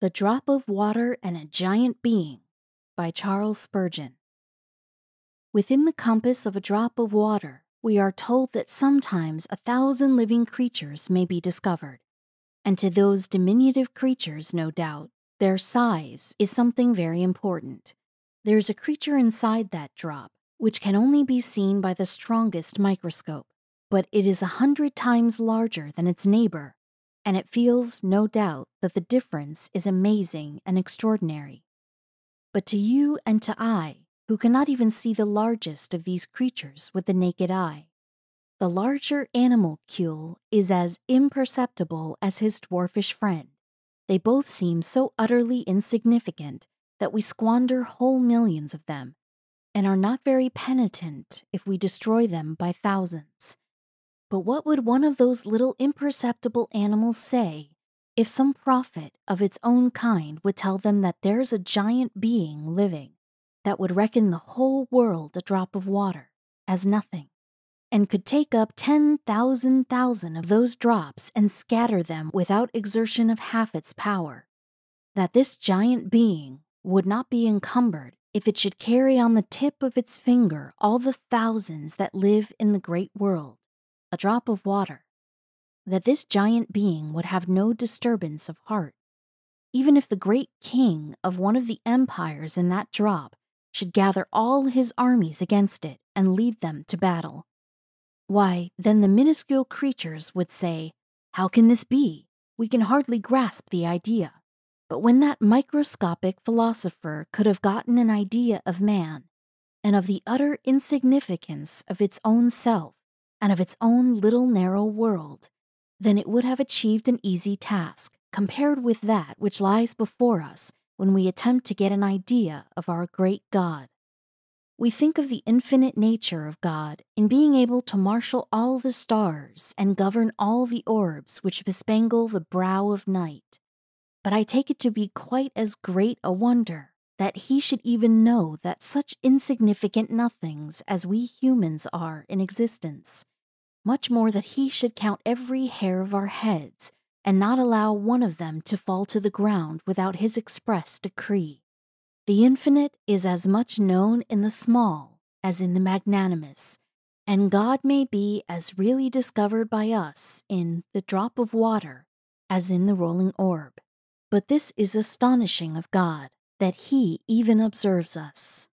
The Drop of Water and a Giant Being by Charles Spurgeon. Within the compass of a drop of water, we are told that sometimes a thousand living creatures may be discovered. And to those diminutive creatures, no doubt, their size is something very important. There's a creature inside that drop which can only be seen by the strongest microscope, but it is a hundred times larger than its neighbor, and it feels, no doubt, that the difference is amazing and extraordinary. But to you and to I, who cannot even see the largest of these creatures with the naked eye, the larger animalcule is as imperceptible as his dwarfish friend. They both seem so utterly insignificant that we squander whole millions of them and are not very penitent if we destroy them by thousands. But what would one of those little imperceptible animals say if some prophet of its own kind would tell them that there's a giant being living that would reckon the whole world a drop of water as nothing, and could take up ten thousand thousand of those drops and scatter them without exertion of half its power? That this giant being would not be encumbered if it should carry on the tip of its finger all the thousands that live in the great world, a drop of water, that this giant being would have no disturbance of heart, even if the great king of one of the empires in that drop should gather all his armies against it and lead them to battle. Why, then the minuscule creatures would say, How can this be? We can hardly grasp the idea. But when that microscopic philosopher could have gotten an idea of man, and of the utter insignificance of its own self, and of its own little narrow world, then it would have achieved an easy task compared with that which lies before us when we attempt to get an idea of our great God. We think of the infinite nature of God in being able to marshal all the stars and govern all the orbs which bespangle the brow of night but I take it to be quite as great a wonder that he should even know that such insignificant nothings as we humans are in existence, much more that he should count every hair of our heads and not allow one of them to fall to the ground without his express decree. The infinite is as much known in the small as in the magnanimous, and God may be as really discovered by us in the drop of water as in the rolling orb. But this is astonishing of God, that He even observes us.